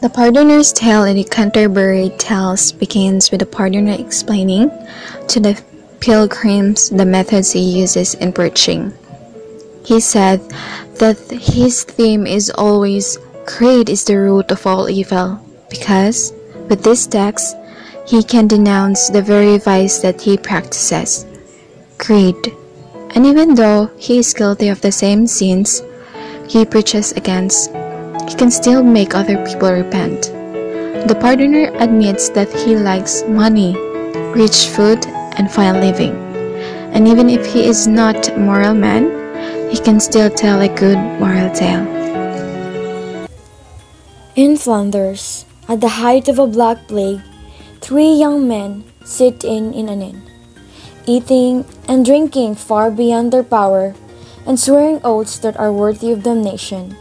The pardoner's tale in the Canterbury Tales begins with the pardoner explaining to the pilgrims the methods he uses in preaching. He said that his theme is always greed is the root of all evil, because with this text he can denounce the very vice that he practices greed. And even though he is guilty of the same sins he preaches against, he can still make other people repent. The pardoner admits that he likes money, rich food, and fine living. And even if he is not a moral man, he can still tell a good moral tale. In Flanders, at the height of a black plague, three young men sit in, in an inn, eating and drinking far beyond their power, and swearing oaths that are worthy of damnation.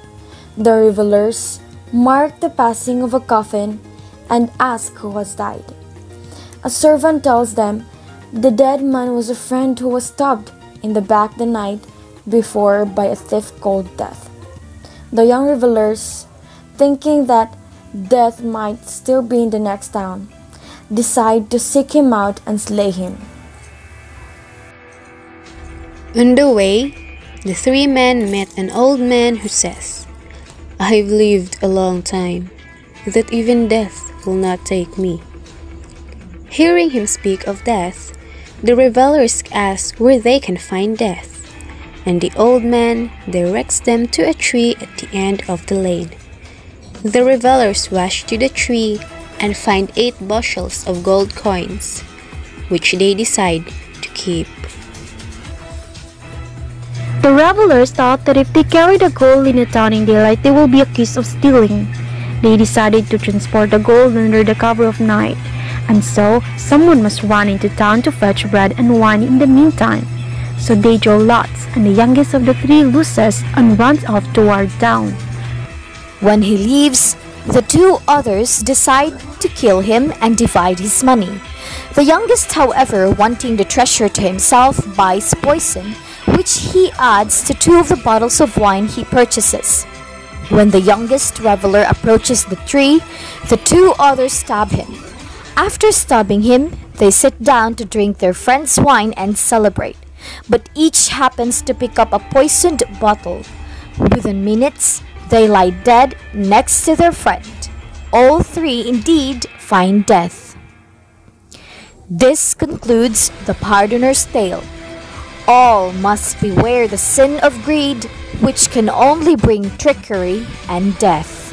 The revelers mark the passing of a coffin and ask who has died. A servant tells them the dead man was a friend who was stabbed in the back the night before by a thief called Death. The young revelers, thinking that Death might still be in the next town, decide to seek him out and slay him. On the way, the three men met an old man who says, I've lived a long time, that even death will not take me. Hearing him speak of death, the revelers ask where they can find death, and the old man directs them to a tree at the end of the lane. The revelers rush to the tree and find eight bushels of gold coins, which they decide to keep. Revelers thought that if they carried the gold in the town in daylight, they will be accused of stealing. They decided to transport the gold under the cover of night, and so someone must run into town to fetch bread and wine in the meantime. So they draw lots, and the youngest of the three loses and runs off toward town. When he leaves, the two others decide to kill him and divide his money. The youngest, however, wanting the treasure to himself, buys poison which he adds to two of the bottles of wine he purchases. When the youngest reveler approaches the tree, the two others stab him. After stabbing him, they sit down to drink their friend's wine and celebrate. But each happens to pick up a poisoned bottle. Within minutes, they lie dead next to their friend. All three indeed find death. This concludes the pardoner's tale. All must beware the sin of greed, which can only bring trickery and death.